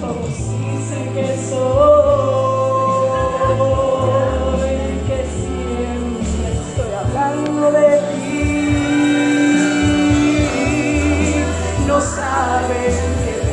Como si sé que soy, que siempre estoy hablando de ti, no sabes que.